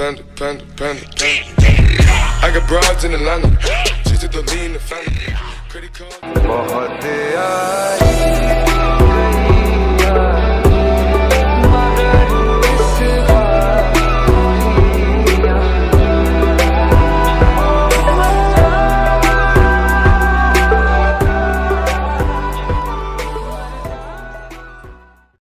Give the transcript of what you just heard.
panda, panda, panda, panda. I got broads in Atlanta. She's the lean, the family. Credit card. बहुत यार